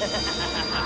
哈哈哈哈哈哈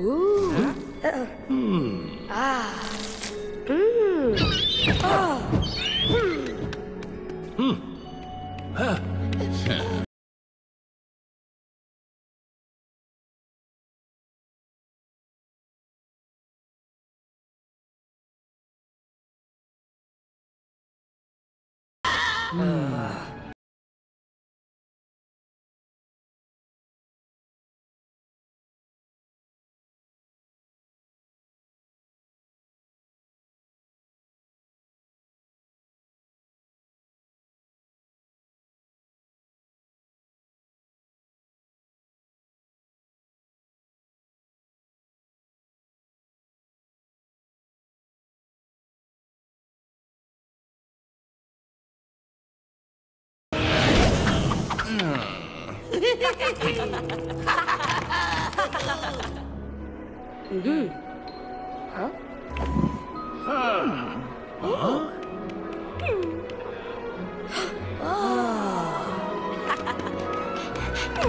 Ooh. Huh? Uh -oh. Hmm. Ah. Hmm. Oh. Hmm. Hmm. Huh. Hmm. hmm. 嗯，啊，啊，嗯，啊，嗯，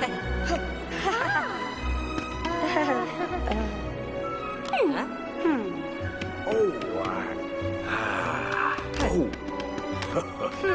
嘿，哈哈，嗯，嘿，哈哈，嗯，啊，嗯，哦，啊，啊，哦，哈哈，嗯。